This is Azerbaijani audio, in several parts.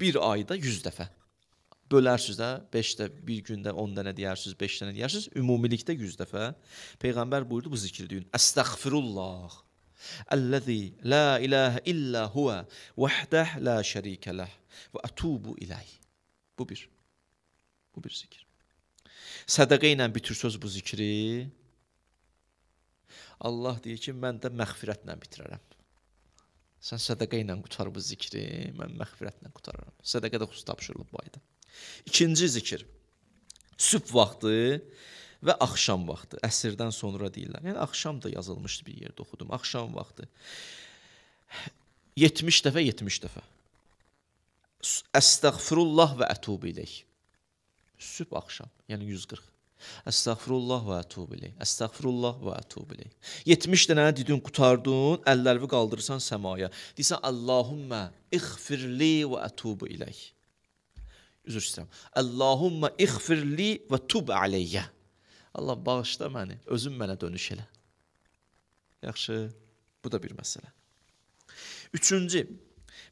Bir ayda 100 dəfə. Bölərsiniz də 5 də bir gündə 10 dənə deyərsiniz, 5 dənə deyərsiniz, ümumilikdə 100 dəfə. Peyğəmbər buyurdu bu zikri deyin. Əstəğfirullah. Əlləzi la ilahə illə huvə vəhdəh la şərikə ləh və ətubu iləh. Bu bir. Bu bir zikir. Sədaqə ilə bitirsöz bu zikri. Allah deyir ki, mən də məğfirətlə bitirərəm. Sən sədaqə ilə qutar bu zikri, mən məğfirətlə qutararam. Sədaqə də xüsusi tapşırılıb bu ayda. İkinci zikir. Sübh vaxtı və axşam vaxtı. Əsrdən sonra deyirlər. Yəni axşam da yazılmışdı bir yerdə oxudum. Axşam vaxtı. 70 dəfə, 70 dəfə. Əstəğfirullah və ətubu ileyh. Sübh axşam, yəni 140. Əstəğfirullah və ətubu ileyh. Əstəğfirullah və ətubu ileyh. 70 dənə dedin, qutardın, əllərini qaldırırsan səmaya. Deyirsən Allahumma ighfirli və ətubu ileyh. Üzr istəyirəm. Allahumma ighfirli və tub aleyyə. Allah bağışla məni, özün mənə dönüş elə. Yaxşı, bu da bir məsələ. Üçüncü,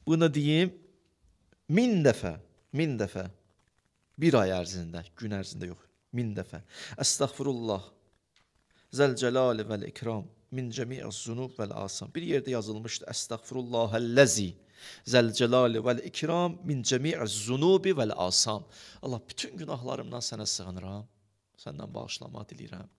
bunu deyim, min dəfə, min dəfə, bir ay ərzində, gün ərzində yox, min dəfə. Əstəğfirullah, zəlcəlali vəl ikram, min cəmi'əz zunub vəl asam. Bir yerdə yazılmışdı, əstəğfirullah əlləzi, zəlcəlali vəl ikram, min cəmi'əz zunubi vəl asam. Allah, bütün günahlarımdan sənə sığınıram, səndən bağışlama diləyirəm.